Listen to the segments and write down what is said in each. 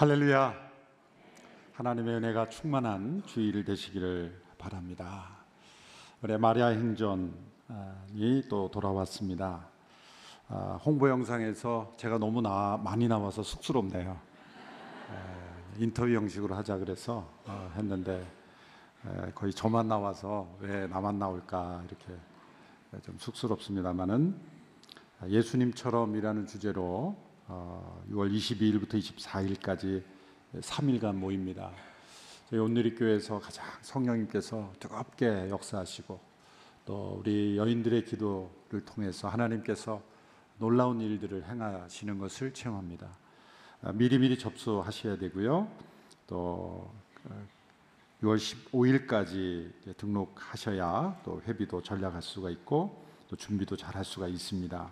할렐루야. 하나님의 은혜가 충만한 주일 되시기를 바랍니다. 올해 마리아 행전이 또 돌아왔습니다. 아, 홍보 영상에서 제가 너무 나, 많이 나와서 쑥스럽네요. 인터뷰 형식으로 하자 그래서 어, 했는데 거의 저만 나와서 왜 나만 나올까 이렇게 좀 쑥스럽습니다만은 예수님처럼이라는 주제로 6월 어, 22일부터 24일까지 3일간 모입니다. 저희 온누리교회에서 가장 성령님께서 뜨겁게 역사하시고 또 우리 여인들의 기도를 통해서 하나님께서 놀라운 일들을 행하시는 것을 체험합니다. 아, 미리미리 접수하셔야 되고요. 또 6월 어, 15일까지 등록하셔야 또 회비도 전략할 수가 있고 또 준비도 잘 할 수가 있습니다.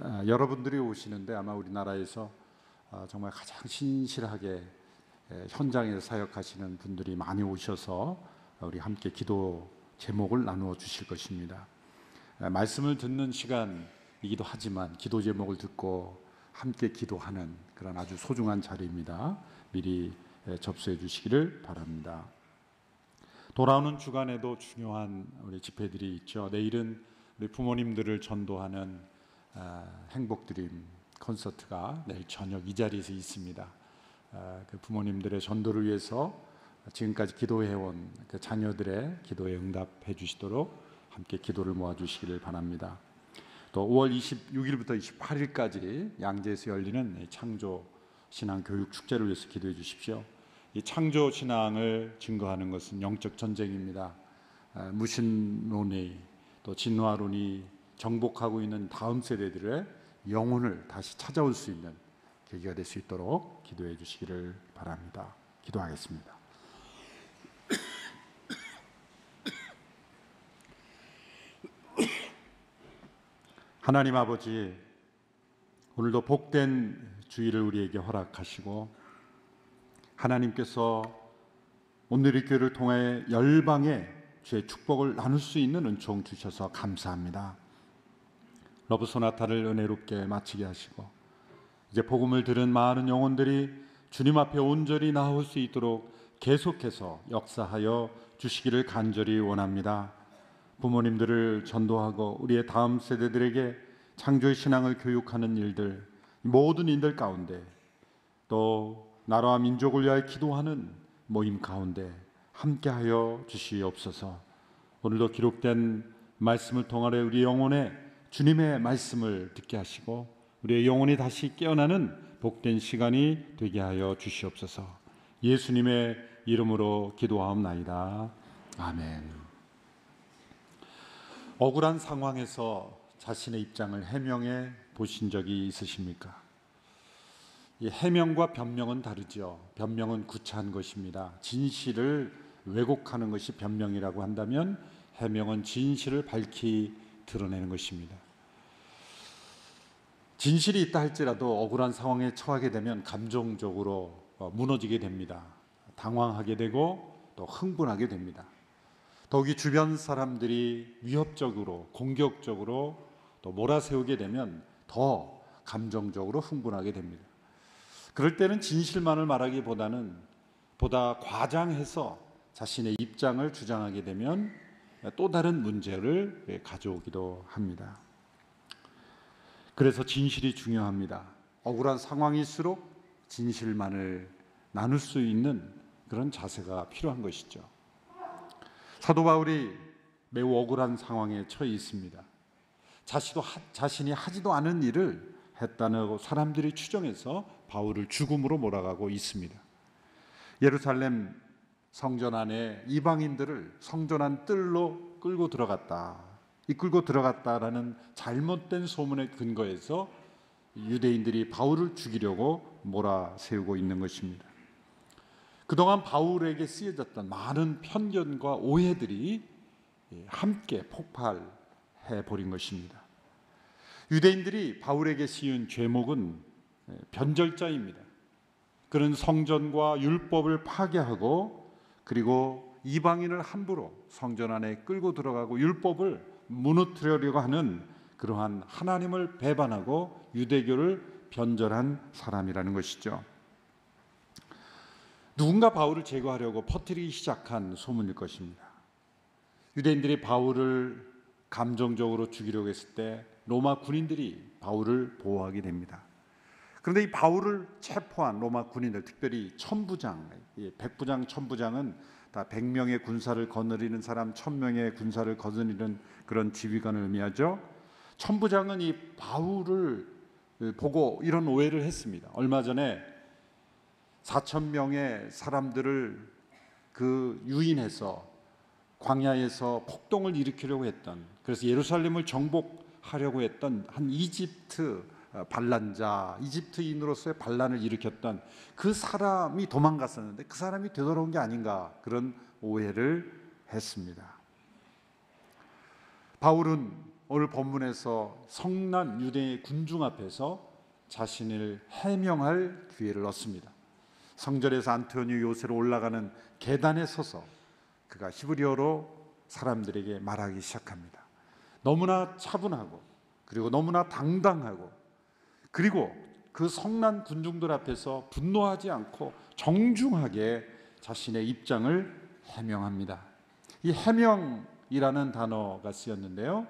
아, 여러분들이 오시는데 아마 우리나라에서 아, 정말 가장 신실하게 현장에서 사역하시는 분들이 많이 오셔서 우리 함께 기도 제목을 나누어 주실 것입니다. 말씀을 듣는 시간이기도 하지만 기도 제목을 듣고 함께 기도하는 그런 아주 소중한 자리입니다. 미리 접수해 주시기를 바랍니다. 돌아오는 주간에도 중요한 우리 집회들이 있죠. 내일은 우리 부모님들을 전도하는 아, 행복드림 콘서트가 내일 저녁 이 자리에서 있습니다. 아, 그 부모님들의 전도를 위해서 지금까지 기도해온 그 자녀들의 기도에 응답해 주시도록 함께 기도를 모아 주시기를 바랍니다. 또 5월 26일부터 28일까지 양재에서 열리는 창조 신앙 교육 축제를 위해서 기도해 주십시오. 이 창조 신앙을 증거하는 것은 영적 전쟁입니다. 아, 무신론이 또 진화론이 정복하고 있는 다음 세대들의 영혼을 다시 찾아올 수 있는 계기가 될 수 있도록 기도해 주시기를 바랍니다. 기도하겠습니다. 하나님 아버지, 오늘도 복된 주의를 우리에게 허락하시고 하나님께서 오늘 이 교회를 통해 열방에 주의 축복을 나눌 수 있는 은총 주셔서 감사합니다. 러브 소나타를 은혜롭게 마치게 하시고 이제 복음을 들은 많은 영혼들이 주님 앞에 온전히 나올 수 있도록 계속해서 역사하여 주시기를 간절히 원합니다. 부모님들을 전도하고 우리의 다음 세대들에게 창조의 신앙을 교육하는 일들 모든 일들 가운데 또 나라와 민족을 위하여 기도하는 모임 가운데 함께하여 주시옵소서. 오늘도 기록된 말씀을 통하여 우리 영혼에 주님의 말씀을 듣게 하시고 우리의 영혼이 다시 깨어나는 복된 시간이 되게 하여 주시옵소서. 예수님의 이름으로 기도하옵나이다. 아멘. 억울한 상황에서 자신의 입장을 해명해 보신 적이 있으십니까? 이 해명과 변명은 다르죠. 변명은 구차한 것입니다. 진실을 왜곡하는 것이 변명이라고 한다면 해명은 진실을 밝히 드러내는 것입니다. 진실이 있다 할지라도 억울한 상황에 처하게 되면 감정적으로 어, 무너지게 됩니다. 당황하게 되고 또 흥분하게 됩니다. 더욱이 주변 사람들이 위협적으로 공격적으로 또 몰아세우게 되면 더 감정적으로 흥분하게 됩니다. 그럴 때는 진실만을 말하기보다는 보다 과장해서 자신의 입장을 주장하게 되면 또 다른 문제를 가져오기도 합니다. 그래서 진실이 중요합니다. 억울한 상황일수록 진실만을 나눌 수 있는 그런 자세가 필요한 것이죠. 사도 바울이 매우 억울한 상황에 처해 있습니다. 자신도 자신이 하지도 않은 일을 했다는 사람들이 추정해서 바울을 죽음으로 몰아가고 있습니다. 예루살렘 성전 안에 이방인들을 성전 안 뜰로 끌고 들어갔다. 이끌고 들어갔다라는 잘못된 소문에 근거해서 유대인들이 바울을 죽이려고 몰아세우고 있는 것입니다. 그동안 바울에게 쓰여졌던 많은 편견과 오해들이 함께 폭발해 버린 것입니다. 유대인들이 바울에게 씌운 죄목은 변절자입니다. 그런 성전과 율법을 파괴하고 그리고 이방인을 함부로 성전 안에 끌고 들어가고 율법을 무너뜨리려고 하는 그러한 하나님을 배반하고 유대교를 변절한 사람이라는 것이죠. 누군가 바울을 제거하려고 퍼뜨리기 시작한 소문일 것입니다. 유대인들이 바울을 감정적으로 죽이려고 했을 때 로마 군인들이 바울을 보호하게 됩니다. 그런데 이 바울을 체포한 로마 군인들, 특별히 천부장, 백부장, 천부장은 다 100명의 군사를 거느리는 사람, 1000명의 군사를 거느리는 그런 지휘관을 의미하죠. 천부장은 이 바울을 보고 이런 오해를 했습니다. 얼마 전에 4천 명의 사람들을 그 유인해서 광야에서 폭동을 일으키려고 했던 그래서 예루살렘을 정복하려고 했던 한 이집트 어, 반란자, 이집트인으로서의 반란을 일으켰던 그 사람이 도망갔었는데 그 사람이 되돌아온 게 아닌가 그런 오해를 했습니다. 바울은 오늘 본문에서 성난 유대의 군중 앞에서 자신을 해명할 기회를 얻습니다. 성전에서 안토니오 요새로 올라가는 계단에 서서 그가 히브리어로 사람들에게 말하기 시작합니다. 너무나 차분하고 그리고 너무나 당당하고 그리고 그 성난 군중들 앞에서 분노하지 않고 정중하게 자신의 입장을 해명합니다. 이 해명이라는 단어가 쓰였는데요.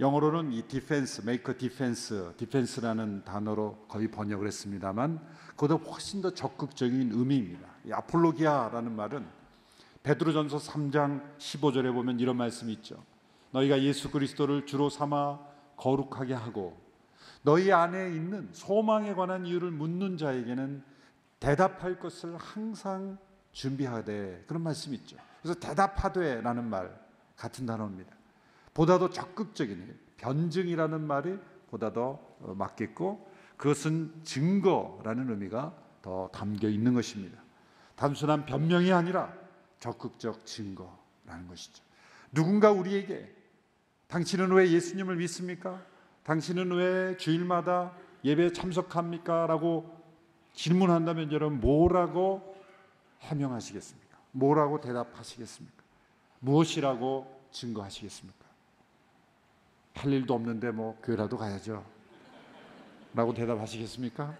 영어로는 이 defense, make a defense, defense라는 단어로 거의 번역을 했습니다만 그보다 훨씬 더 적극적인 의미입니다. 이 아폴로기아라는 말은 베드로전서 3장 15절에 보면 이런 말씀이 있죠. 너희가 예수 그리스도를 주로 삼아 거룩하게 하고 너희 안에 있는 소망에 관한 이유를 묻는 자에게는 대답할 것을 항상 준비하되 그런 말씀이 있죠. 그래서 대답하되라는 말 같은 단어입니다. 보다 더 적극적인 변증이라는 말이 보다 더 어, 맞겠고 그것은 증거라는 의미가 더 담겨 있는 것입니다. 단순한 변명이 아니라 적극적 증거라는 것이죠. 누군가 우리에게 당신은 왜 예수님을 믿습니까? 당신은 왜 주일마다 예배에 참석합니까? 라고 질문한다면 여러분 뭐라고 해명하시겠습니까? 뭐라고 대답하시겠습니까? 무엇이라고 증거하시겠습니까? 할 일도 없는데 뭐 교회라도 가야죠. 라고 대답하시겠습니까?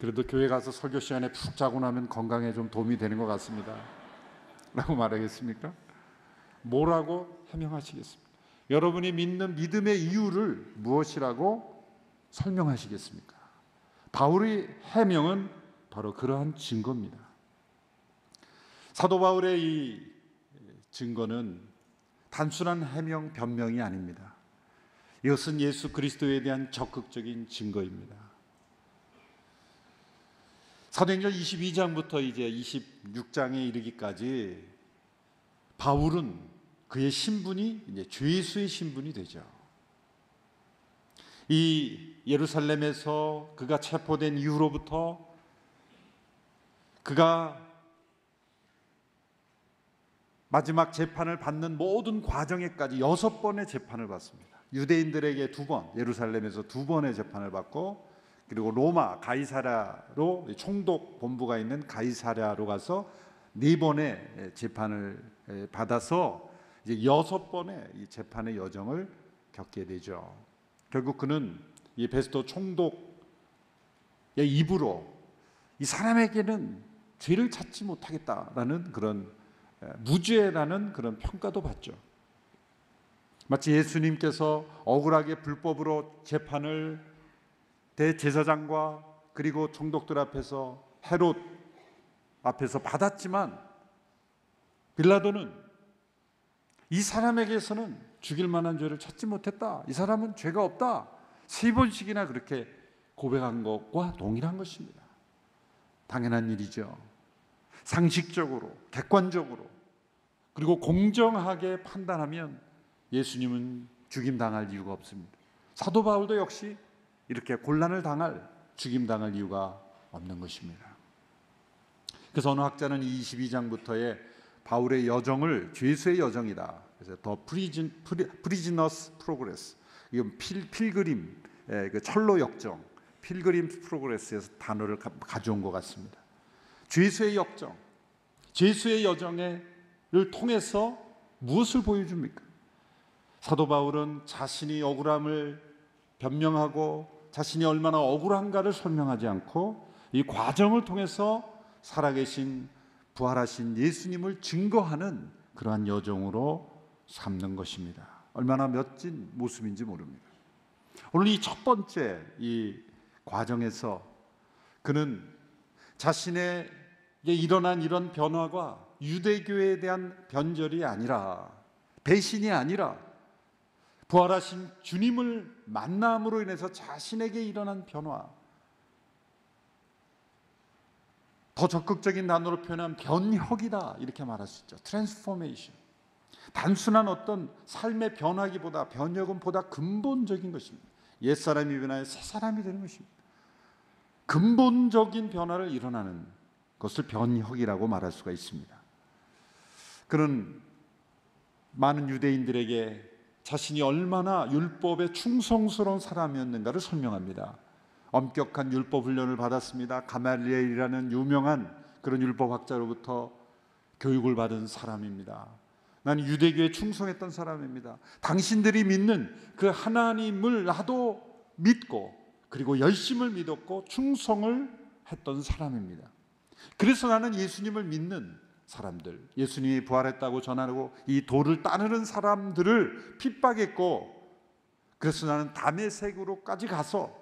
그래도 교회 가서 설교 시간에 푹 자고 나면 건강에 좀 도움이 되는 것 같습니다. 라고 말하겠습니까? 뭐라고 해명하시겠습니까? 여러분이 믿는 믿음의 이유를 무엇이라고 설명하시겠습니까? 바울의 해명은 바로 그러한 증거입니다. 사도 바울의 이 증거는 단순한 해명 변명이 아닙니다. 이것은 예수 그리스도에 대한 적극적인 증거입니다. 사도행전 22장부터 이제 26장에 이르기까지 바울은 그의 신분이 이제 죄수의 신분이 되죠. 이 예루살렘에서 그가 체포된 이후로부터 그가 마지막 재판을 받는 모든 과정에까지 여섯 번의 재판을 받습니다. 유대인들에게 두 번, 예루살렘에서 두 번의 재판을 받고 그리고 로마 가이사랴로 총독 본부가 있는 가이사랴로 가서 네 번의 재판을 받아서 이제 여섯 번의 이 재판의 여정을 겪게 되죠. 결국 그는 이 베스토 총독의 입으로 이 사람에게는 죄를 찾지 못하겠다라는 그런 무죄라는 그런 평가도 받죠. 마치 예수님께서 억울하게 불법으로 재판을 대제사장과 그리고 총독들 앞에서 헤롯 앞에서 받았지만 빌라도는 이 사람에게서는 죽일 만한 죄를 찾지 못했다. 이 사람은 죄가 없다. 세 번씩이나 그렇게 고백한 것과 동일한 것입니다. 당연한 일이죠. 상식적으로, 객관적으로, 그리고 공정하게 판단하면 예수님은 죽임 당할 이유가 없습니다. 사도 바울도 역시 이렇게 곤란을 당할 죽임 당할 이유가 없는 것입니다. 그래서 어느 학자는 22장부터의 바울의 여정을 죄수의 여정이다. 그래서 the prison prisoner's progress. 이건 Pil- Pilgrim 그 천로 역정 Pilgrim's Progress에서 단어를 가져온 것 같습니다. 죄수의 역정, 죄수의 여정을 통해서 무엇을 보여줍니까? 사도 바울은 자신이 억울함을 변명하고 자신이 얼마나 억울한가를 설명하지 않고 이 과정을 통해서 살아계신 부활하신 예수님을 증거하는 그러한 여정으로 삼는 것입니다. 얼마나 멋진 모습인지 모릅니다. 오늘 이 첫 번째 이 과정에서 그는 자신의 일어난 이런 변화가 유대교에 대한 변절이 아니라 배신이 아니라 부활하신 주님을 만남으로 인해서 자신에게 일어난 변화 더 적극적인 단어로 표현하면 변혁이다 이렇게 말할 수 있죠. Transformation. 단순한 어떤 삶의 변화기보다 변혁은 보다 근본적인 것입니다. 옛사람이 변하여 새사람이 되는 것입니다. 근본적인 변화를 일어나는 것을 변혁이라고 말할 수가 있습니다. 그는 많은 유대인들에게 자신이 얼마나 율법에 충성스러운 사람이었는가를 설명합니다. 엄격한 율법 훈련을 받았습니다. 가말리엘이라는 유명한 그런 율법학자로부터 교육을 받은 사람입니다. 나는 유대교에 충성했던 사람입니다. 당신들이 믿는 그 하나님을 나도 믿고 그리고 열심을 믿었고 충성을 했던 사람입니다. 그래서 나는 예수님을 믿는 사람들, 예수님이 부활했다고 전하고 이 돌을 따르는 사람들을 핍박했고 그래서 나는 담의색으로까지 가서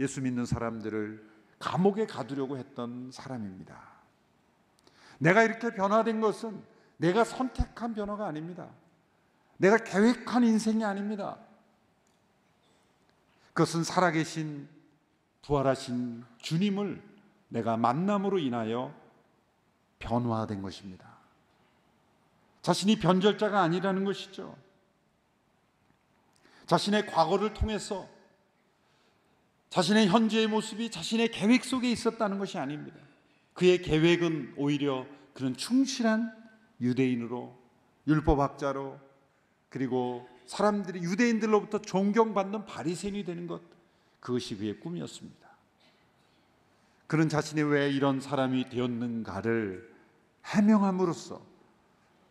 예수 믿는 사람들을 감옥에 가두려고 했던 사람입니다. 내가 이렇게 변화된 것은 내가 선택한 변화가 아닙니다. 내가 계획한 인생이 아닙니다. 그것은 살아계신 부활하신 주님을 내가 만남으로 인하여 변화된 것입니다. 자신이 변절자가 아니라는 것이죠. 자신의 과거를 통해서 자신의 현재의 모습이 자신의 계획 속에 있었다는 것이 아닙니다. 그의 계획은 오히려 그런 충실한 유대인으로 율법학자로 그리고 사람들이 유대인들로부터 존경받는 바리새인이 되는 것 그것이 그의 꿈이었습니다. 그는 자신이 왜 이런 사람이 되었는가를 해명함으로써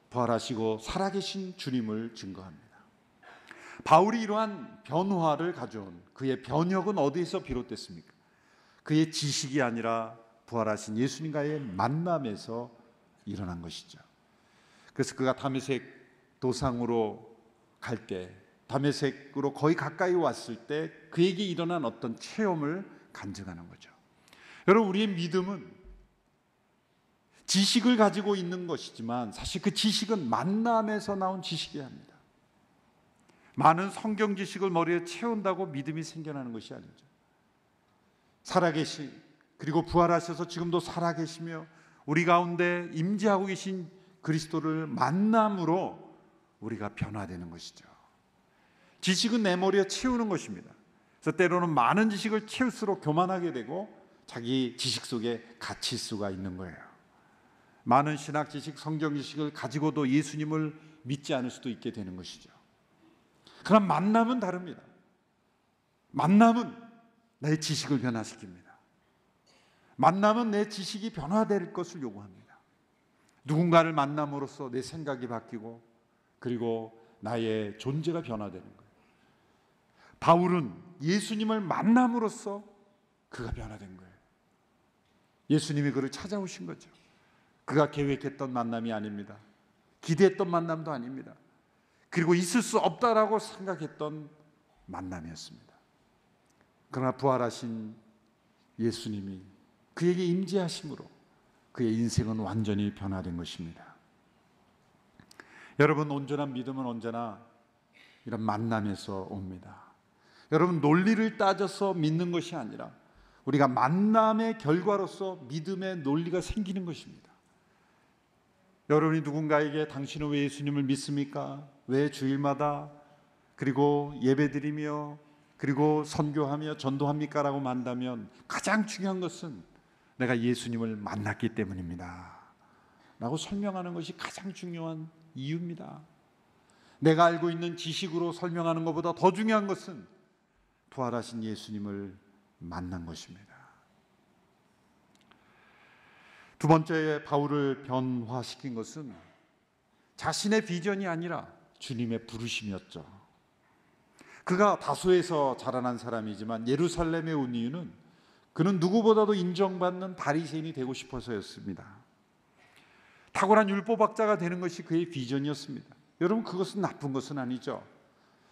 부활하시고 살아계신 주님을 증거합니다. 바울이 이러한 변화를 가져온 그의 변혁은 어디에서 비롯됐습니까? 그의 지식이 아니라 부활하신 예수님과의 만남에서 일어난 것이죠. 그래서 그가 다메섹 도상으로 갈 때, 다메섹으로 거의 가까이 왔을 때 그에게 일어난 어떤 체험을 간증하는 거죠. 여러분 우리의 믿음은 지식을 가지고 있는 것이지만 사실 그 지식은 만남에서 나온 지식이야 합니다. 많은 성경 지식을 머리에 채운다고 믿음이 생겨나는 것이 아니죠. 살아계시 그리고 부활하셔서 지금도 살아계시며 우리 가운데 임재하고 계신 그리스도를 만남으로 우리가 변화되는 것이죠. 지식은 내 머리에 채우는 것입니다. 그래서 때로는 많은 지식을 채울수록 교만하게 되고 자기 지식 속에 갇힐 수가 있는 거예요. 많은 신학 지식, 성경 지식을 가지고도 예수님을 믿지 않을 수도 있게 되는 것이죠. 그럼 만남은 다릅니다. 만남은 내 지식을 변화시킵니다. 만남은 내 지식이 변화될 것을 요구합니다. 누군가를 만남으로써 내 생각이 바뀌고 그리고 나의 존재가 변화되는 거예요. 바울은 예수님을 만남으로써 그가 변화된 거예요. 예수님이 그를 찾아오신 거죠. 그가 계획했던 만남이 아닙니다. 기대했던 만남도 아닙니다. 그리고 있을 수 없다라고 생각했던 만남이었습니다. 그러나 부활하신 예수님이 그에게 임재하심으로 그의 인생은 완전히 변화된 것입니다. 여러분 온전한 믿음은 언제나 이런 만남에서 옵니다. 여러분 논리를 따져서 믿는 것이 아니라 우리가 만남의 결과로서 믿음의 논리가 생기는 것입니다. 여러분이 누군가에게 당신은 왜 예수님을 믿습니까? 왜 주일마다 그리고 예배드리며 그리고 선교하며 전도합니까? 라고 만다면 가장 중요한 것은 내가 예수님을 만났기 때문입니다. 라고 설명하는 것이 가장 중요한 이유입니다. 내가 알고 있는 지식으로 설명하는 것보다 더 중요한 것은 부활하신 예수님을 만난 것입니다. 두 번째 바울을 변화시킨 것은 자신의 비전이 아니라 주님의 부르심이었죠. 그가 다소에서 자라난 사람이지만 예루살렘에 온 이유는 그는 누구보다도 인정받는 바리새인이 되고 싶어서였습니다. 탁월한 율법학자가 되는 것이 그의 비전이었습니다. 여러분 그것은 나쁜 것은 아니죠.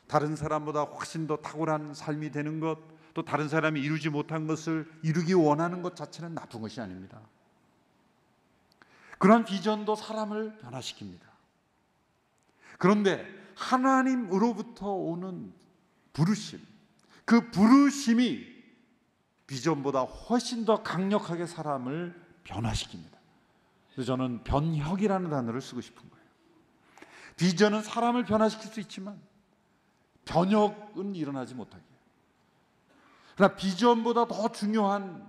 다른 사람보다 훨씬 더 탁월한 삶이 되는 것, 또 다른 사람이 이루지 못한 것을 이루기 원하는 것 자체는 나쁜 것이 아닙니다. 그러한 비전도 사람을 변화시킵니다. 그런데 하나님으로부터 오는 부르심, 그 부르심이 비전보다 훨씬 더 강력하게 사람을 변화시킵니다. 그래서 저는 변혁이라는 단어를 쓰고 싶은 거예요. 비전은 사람을 변화시킬 수 있지만 변혁은 일어나지 못하게. 그러나 비전보다 더 중요한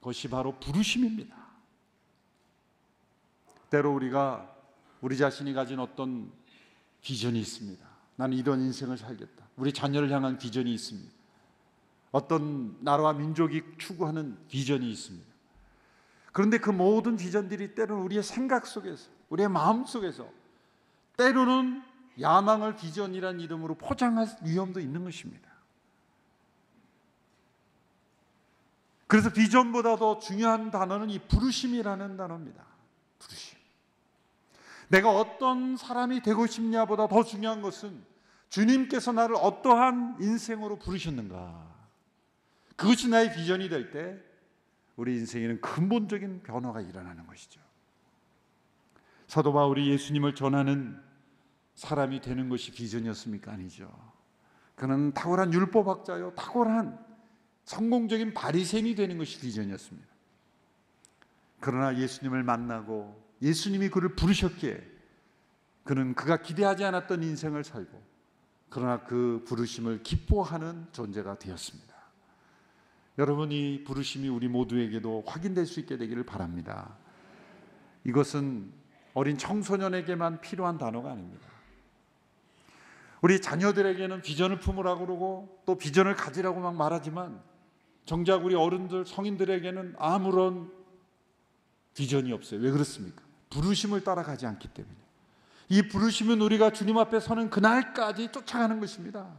것이 바로 부르심입니다. 때로 우리가 우리 자신이 가진 어떤 비전이 있습니다. 나는 이런 인생을 살겠다. 우리 자녀를 향한 비전이 있습니다. 어떤 나라와 민족이 추구하는 비전이 있습니다. 그런데 그 모든 비전들이 때로는 우리의 생각 속에서, 우리의 마음 속에서, 때로는 야망을 비전이란 이름으로 포장할 위험도 있는 것입니다. 그래서 비전보다 더 중요한 단어는 이 부르심이라는 단어입니다. 부르심. 내가 어떤 사람이 되고 싶냐보다 더 중요한 것은 주님께서 나를 어떠한 인생으로 부르셨는가. 그것이 나의 비전이 될 때 우리 인생에는 근본적인 변화가 일어나는 것이죠. 사도 바울이 예수님을 전하는 사람이 되는 것이 비전이었습니까? 아니죠. 그는 탁월한 율법학자요, 탁월한 성공적인 바리새인이 되는 것이 비전이었습니다. 그러나 예수님을 만나고 예수님이 그를 부르셨기에 그는 그가 기대하지 않았던 인생을 살고 그러나 그 부르심을 기뻐하는 존재가 되었습니다. 여러분 이 부르심이 우리 모두에게도 확인될 수 있게 되기를 바랍니다. 이것은 어린 청소년에게만 필요한 단어가 아닙니다. 우리 자녀들에게는 비전을 품으라고 그러고 또 비전을 가지라고 막 말하지만 정작 우리 어른들 성인들에게는 아무런 비전이 없어요. 왜 그렇습니까? 부르심을 따라가지 않기 때문에. 이 부르심은 우리가 주님 앞에 서는 그날까지 쫓아가는 것입니다.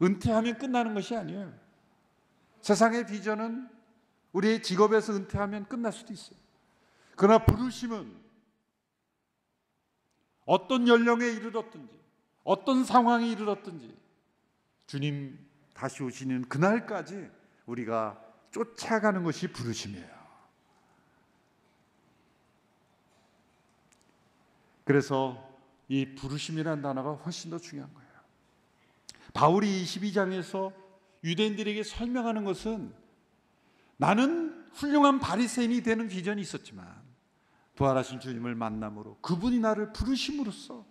은퇴하면 끝나는 것이 아니에요. 세상의 비전은 우리의 직업에서 은퇴하면 끝날 수도 있어요. 그러나 부르심은 어떤 연령에 이르렀든지 어떤 상황에 이르렀든지 주님 다시 오시는 그날까지 우리가 쫓아가는 것이 부르심이에요. 그래서 이 부르심이라는 단어가 훨씬 더 중요한 거예요. 바울이 22장에서 유대인들에게 설명하는 것은 나는 훌륭한 바리새인이 되는 비전이 있었지만 부활하신 주님을 만남으로 그분이 나를 부르심으로써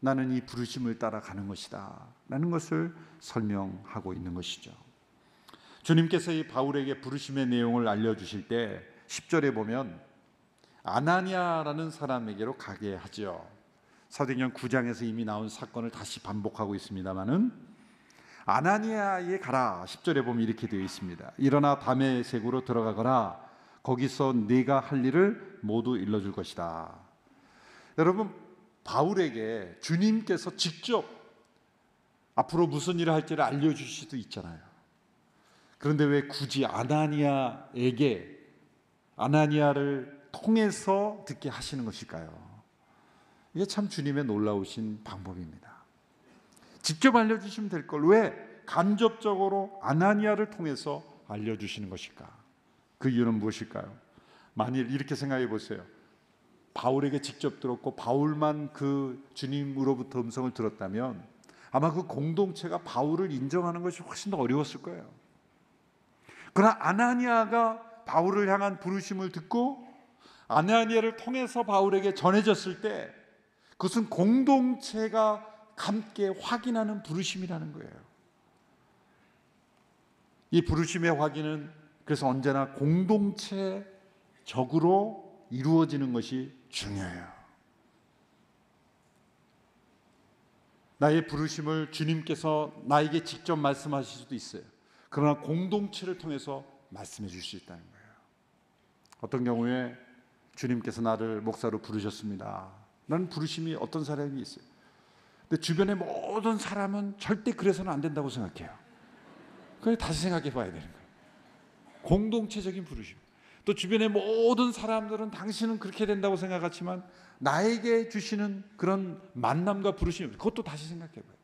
나는 이 부르심을 따라가는 것이다. 라는 것을 설명하고 있는 것이죠. 주님께서 이 바울에게 부르심의 내용을 알려주실 때 10절에 보면 아나니아라는 사람에게로 가게 하죠. 사도행전 9장에서 이미 나온 사건을 다시 반복하고 있습니다만은 아나니아에 가라 10절에 보면 이렇게 되어 있습니다. 일어나 담에색으로 들어가거라 거기서 네가 할 일을 모두 일러줄 것이다. 여러분 바울에게 주님께서 직접 앞으로 무슨 일을 할지를 알려주실 수도 있잖아요. 그런데 왜 굳이 아나니아에게 아나니아를 통해서 듣게 하시는 것일까요? 이게 참 주님의 놀라우신 방법입니다. 직접 알려주시면 될 걸 왜 간접적으로 아나니아를 통해서 알려주시는 것일까? 그 이유는 무엇일까요? 만일 이렇게 생각해 보세요. 바울에게 직접 들었고 바울만 그 주님으로부터 음성을 들었다면 아마 그 공동체가 바울을 인정하는 것이 훨씬 더 어려웠을 거예요. 그러나 아나니아가 바울을 향한 부르심을 듣고 아나니아를 통해서 바울에게 전해졌을 때 그것은 공동체가 함께 확인하는 부르심이라는 거예요. 이 부르심의 확인은 그래서 언제나 공동체적으로 이루어지는 것이 중요해요. 나의 부르심을 주님께서 나에게 직접 말씀하실 수도 있어요. 그러나 공동체를 통해서 말씀해 줄 수 있다는 거예요. 어떤 경우에 주님께서 나를 목사로 부르셨습니다. 나는 부르심이 어떤 사람이 있어요. 근데 주변의 모든 사람은 절대 그래서는 안 된다고 생각해요. 그래 다시 생각해 봐야 되는 거예요. 공동체적인 부르심. 또 주변의 모든 사람들은 당신은 그렇게 된다고 생각하지만 나에게 주시는 그런 만남과 부르심 그것도 다시 생각해 봐야 돼.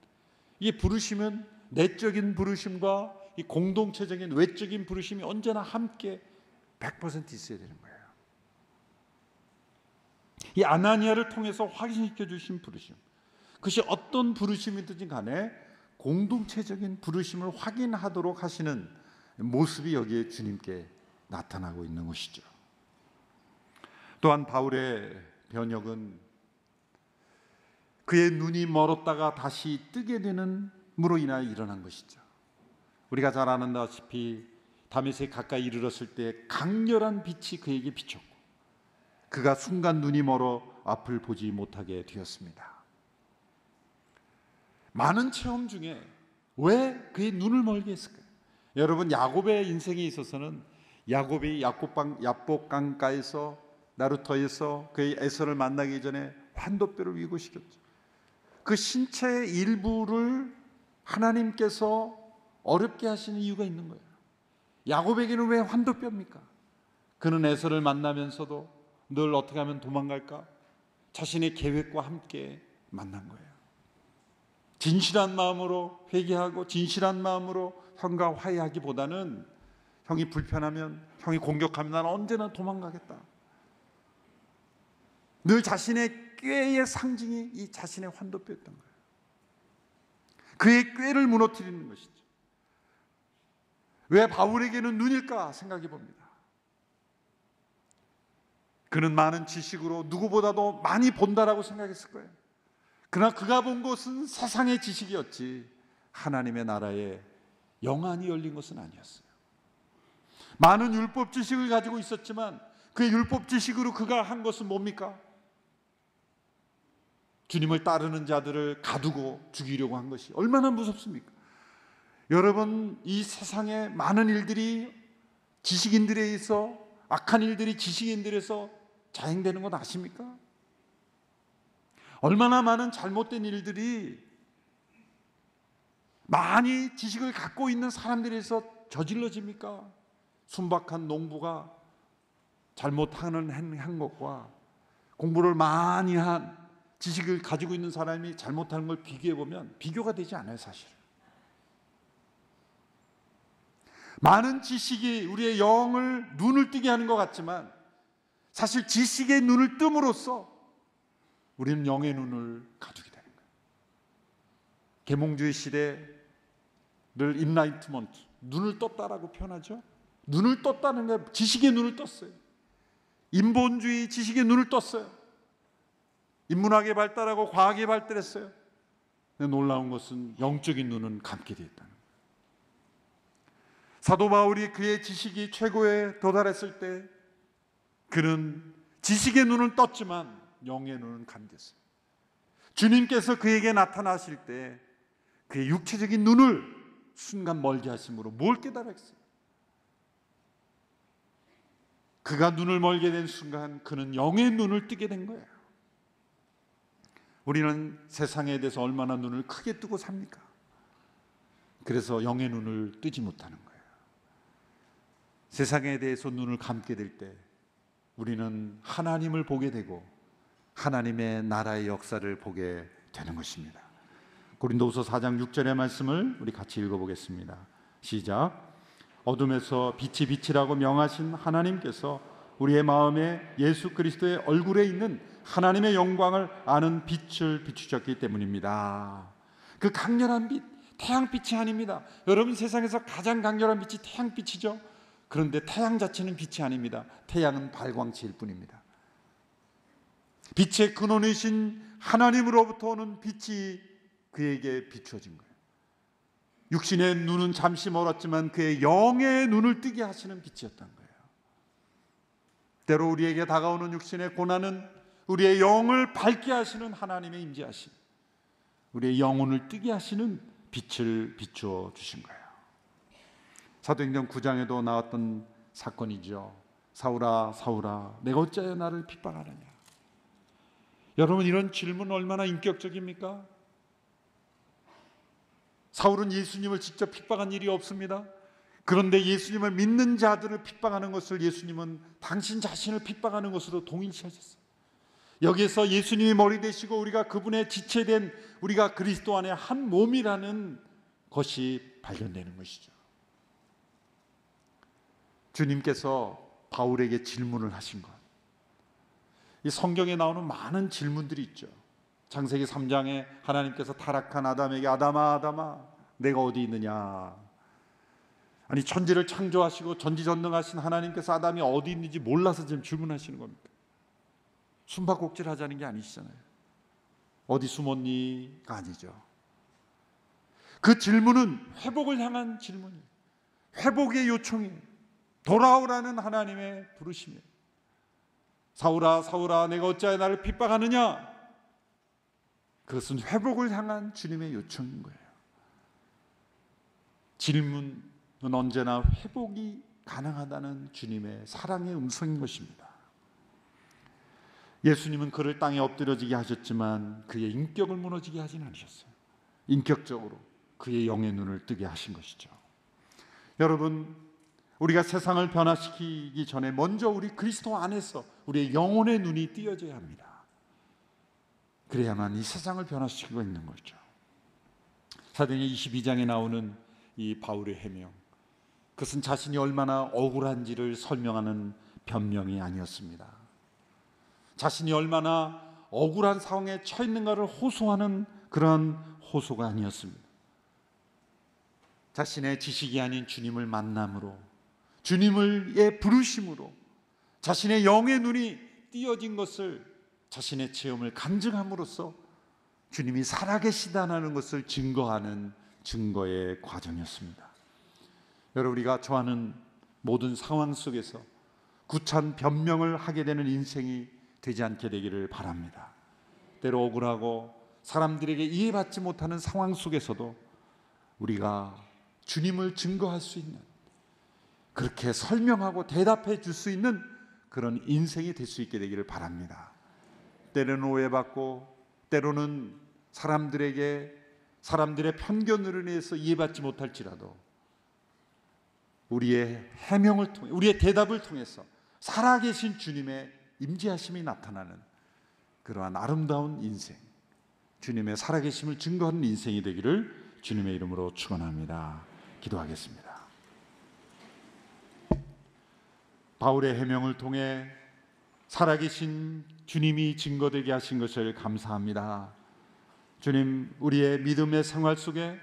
이게 부르심은 내적인 부르심과 이 공동체적인 외적인 부르심이 언제나 함께 100% 있어야 되는 거예요. 이 아나니아를 통해서 확인시켜 주신 부르심. 그것이 어떤 부르심이든지 간에 공동체적인 부르심을 확인하도록 하시는 모습이 여기에 주님께 나타나고 있는 것이죠. 또한 바울의 변혁은 그의 눈이 멀었다가 다시 뜨게 되는 무로 인하여 일어난 것이죠. 우리가 잘 아는다시피 다메섹 가까이 이르렀을 때 강렬한 빛이 그에게 비쳤고 그가 순간 눈이 멀어 앞을 보지 못하게 되었습니다. 많은 체험 중에 왜 그의 눈을 멀게 했을까요? 여러분 야곱의 인생에 있어서는 야곱이 야곱강 야복 강가에서 나루터에서 그의 에서를 만나기 전에 환도뼈를 위고시켰죠. 그 신체의 일부를 하나님께서 어렵게 하시는 이유가 있는 거예요. 야곱에게는 왜 환도뼈입니까? 그는 에서를 만나면서도 늘 어떻게 하면 도망갈까? 자신의 계획과 함께 만난 거예요. 진실한 마음으로 회개하고 진실한 마음으로 형과 화해하기보다는 형이 불편하면 형이 공격하면 나는 언제나 도망가겠다. 늘 자신의 꾀의 상징이 이 자신의 환도뼈였던 거예요. 그의 꾀를 무너뜨리는 것이죠. 왜 바울에게는 눈일까 생각해 봅니다. 그는 많은 지식으로 누구보다도 많이 본다라고 생각했을 거예요. 그러나 그가 본 것은 세상의 지식이었지 하나님의 나라에 영안이 열린 것은 아니었어요. 많은 율법 지식을 가지고 있었지만 그 율법 지식으로 그가 한 것은 뭡니까? 주님을 따르는 자들을 가두고 죽이려고 한 것이 얼마나 무섭습니까? 여러분, 이 세상에 많은 일들이 지식인들에 의해서 악한 일들이 지식인들에서 자행되는 것 아십니까? 얼마나 많은 잘못된 일들이 많이 지식을 갖고 있는 사람들에서 저질러집니까? 순박한 농부가 잘못하는 한 것과 공부를 많이 한 지식을 가지고 있는 사람이 잘못하는 걸 비교해 보면 비교가 되지 않아요, 사실. 많은 지식이 우리의 영을 눈을 뜨게 하는 것 같지만 사실 지식의 눈을 뜸으로써 우리는 영의 눈을 가두게 되는 거예요. 계몽주의 시대 늘 인라이트먼트 눈을 떴다라고 표현하죠. 눈을 떴다는 게 지식의 눈을 떴어요. 인본주의 지식의 눈을 떴어요. 인문학의 발달하고 과학이 발달했어요. 근데 놀라운 것은 영적인 눈은 감게 되었다는 거예요. 사도 바울이 그의 지식이 최고에 도달했을 때 그는 지식의 눈은 떴지만 영의 눈은 감겼어요. 주님께서 그에게 나타나실 때 그의 육체적인 눈을 순간 멀게 하심으로 뭘 깨달았어요? 그가 눈을 멀게 된 순간 그는 영의 눈을 뜨게 된 거예요. 우리는 세상에 대해서 얼마나 눈을 크게 뜨고 삽니까? 그래서 영의 눈을 뜨지 못하는 거예요. 세상에 대해서 눈을 감게 될 때 우리는 하나님을 보게 되고 하나님의 나라의 역사를 보게 되는 것입니다. 고린도후서 4장 6절의 말씀을 우리 같이 읽어 보겠습니다. 시작. 어둠에서 빛이 빛이라고 명하신 하나님께서 우리의 마음에 예수 그리스도의 얼굴에 있는 하나님의 영광을 아는 빛을 비추셨기 때문입니다. 그 강렬한 빛, 태양빛이 아닙니다. 여러분 세상에서 가장 강렬한 빛이 태양빛이죠. 그런데 태양 자체는 빛이 아닙니다. 태양은 발광체일 뿐입니다. 빛의 근원이신 하나님으로부터 오는 빛이 그에게 비추어진 거예요. 육신의 눈은 잠시 멀었지만 그의 영의 눈을 뜨게 하시는 빛이었던 거예요. 때로 우리에게 다가오는 육신의 고난은 우리의 영을 밝게 하시는 하나님의 임재하심, 우리의 영혼을 뜨게 하시는 빛을 비추어 주신 거예요. 사도행전 9장에도 나왔던 사건이죠. 사울아, 사울아, 내가 어찌하여 나를 핍박하느냐? 여러분 이런 질문 얼마나 인격적입니까? 사울은 예수님을 직접 핍박한 일이 없습니다. 그런데 예수님을 믿는 자들을 핍박하는 것을 예수님은 당신 자신을 핍박하는 것으로 동일시하셨어요. 여기에서 예수님이 머리 되시고 우리가 그분의 지체된 우리가 그리스도 안에 한 몸이라는 것이 발견되는 것이죠. 주님께서 바울에게 질문을 하신 것. 이 성경에 나오는 많은 질문들이 있죠. 창세기 3장에 하나님께서 타락한 아담에게 아담아 아담아 내가 어디 있느냐 아니 천지를 창조하시고 전지전능하신 하나님께서 아담이 어디 있는지 몰라서 지금 질문하시는 겁니까? 숨바꼭질 하자는 게 아니시잖아요. 어디 숨었니?가 아니죠. 그 질문은 회복을 향한 질문이에요. 회복의 요청이에요. 돌아오라는 하나님의 부르심이에요. 사울아, 사울아, 내가 어찌하여 나를 핍박하느냐? 그것은 회복을 향한 주님의 요청인 거예요. 질문은 언제나 회복이 가능하다는 주님의 사랑의 음성인 것입니다. 예수님은 그를 땅에 엎드려지게 하셨지만 그의 인격을 무너지게 하진 않으셨어요. 인격적으로 그의 영의 눈을 뜨게 하신 것이죠. 여러분, 우리가 세상을 변화시키기 전에 먼저 우리 그리스도 안에서 우리의 영혼의 눈이 띄어져야 합니다. 그래야만 이 세상을 변화시키고 있는 거죠. 사도행 22장에 나오는 이 바울의 해명. 그것은 자신이 얼마나 억울한지를 설명하는 변명이 아니었습니다. 자신이 얼마나 억울한 상황에 처해 있는가를 호소하는 그런 호소가 아니었습니다. 자신의 지식이 아닌 주님을 만남으로 주님을의 부르심으로 자신의 영의 눈이 띄어진 것을 자신의 체험을 간증함으로써 주님이 살아계시다는 것을 증거하는 증거의 과정이었습니다. 여러분 우리가 좋아하는 모든 상황 속에서 구찬 변명을 하게 되는 인생이 되지 않게 되기를 바랍니다. 때로 억울하고 사람들에게 이해받지 못하는 상황 속에서도 우리가 주님을 증거할 수 있는 그렇게 설명하고 대답해 줄 수 있는 그런 인생이 될 수 있게 되기를 바랍니다. 때로는 오해받고 때로는 사람들에게 사람들의 편견으로 인해서 이해받지 못할지라도 우리의 해명을 통해 우리의 대답을 통해서 살아계신 주님의 임재하심이 나타나는 그러한 아름다운 인생 주님의 살아계심을 증거하는 인생이 되기를 주님의 이름으로 축원합니다. 기도하겠습니다. 바울의 해명을 통해 살아계신 주님이 증거되게 하신 것을 감사합니다. 주님, 우리의 믿음의 생활 속에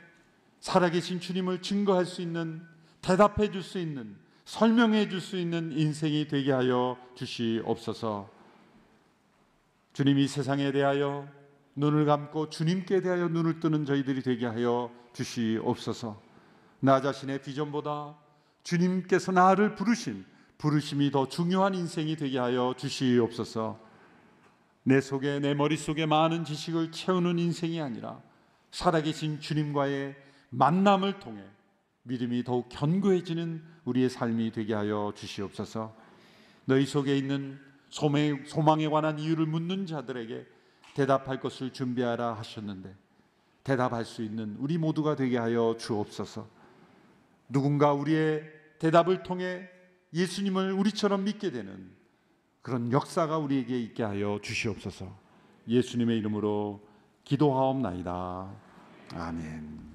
살아계신 주님을 증거할 수 있는, 대답해 줄 수 있는, 설명해 줄 수 있는 인생이 되게 하여 주시옵소서. 주님이 세상에 대하여 눈을 감고 주님께 대하여 눈을 뜨는 저희들이 되게 하여 주시옵소서. 나 자신의 비전보다 주님께서 나를 부르신 부르심이 더 중요한 인생이 되게 하여 주시옵소서. 내 속에 내 머릿속에 많은 지식을 채우는 인생이 아니라 살아계신 주님과의 만남을 통해 믿음이 더욱 견고해지는 우리의 삶이 되게 하여 주시옵소서. 너희 속에 있는 소망에 관한 이유를 묻는 자들에게 대답할 것을 준비하라 하셨는데 대답할 수 있는 우리 모두가 되게 하여 주옵소서. 누군가 우리의 대답을 통해 예수님을 우리처럼 믿게 되는 그런 역사가 우리에게 있게 하여 주시옵소서. 예수님의 이름으로 기도하옵나이다. 아멘.